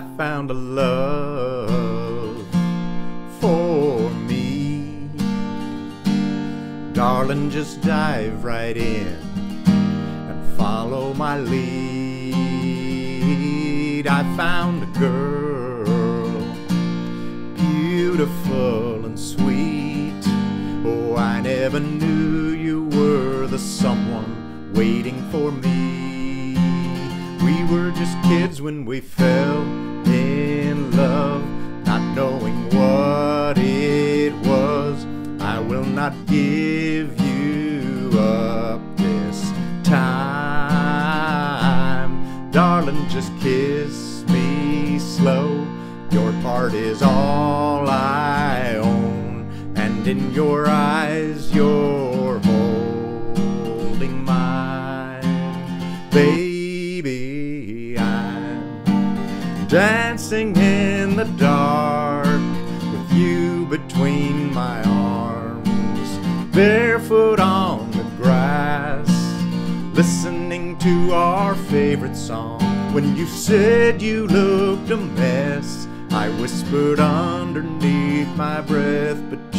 I found a love for me. Darling, just dive right in and follow my lead. I found a girl, beautiful and sweet. Oh, I never knew you were the someone waiting for me. We were just kids when we fell love, not knowing what it was. I will not give you up this time. Darling, just kiss me slow. Your heart is all I own, and in your eyes, you're holding mine. Baby, I'm dancing in the dark with you between my arms, barefoot on the grass, listening to our favorite song. When you said you looked a mess, I whispered underneath my breath, but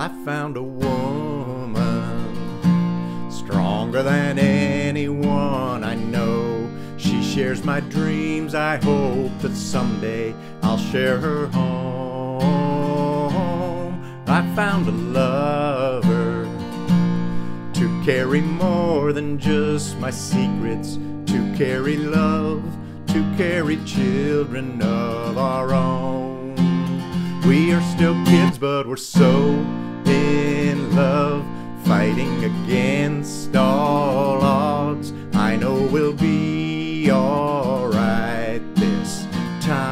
I found a woman stronger than anyone I know. She shares my dreams. I hope that someday I'll share her home. I found a lover to carry more than just my secrets, to carry love, to carry children of our own. We are still kids, but we're so in love, fighting against all odds. I know we'll be alright this time.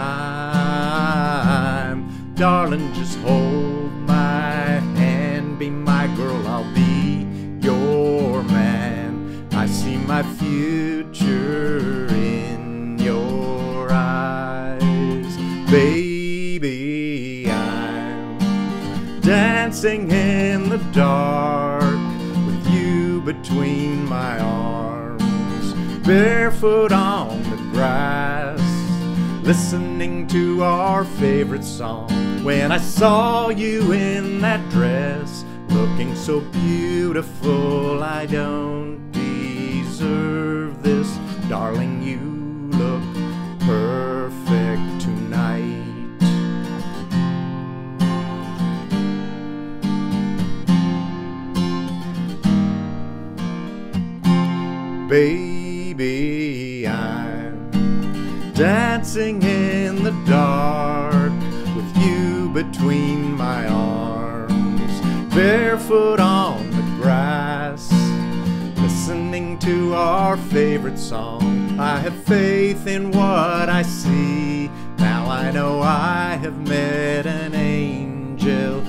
Darling, just hold my hand, be my girl, I'll be your man. I see my future dancing in the dark with you between my arms, barefoot on the grass, listening to our favorite song. When I saw you in that dress, looking so beautiful, I don't deserve this, darling. You Baby, I'm dancing in the dark with you between my arms, barefoot on the grass, listening to our favorite song. I have faith in what I see. Now I know I have met an angel.